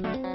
Mm-hmm.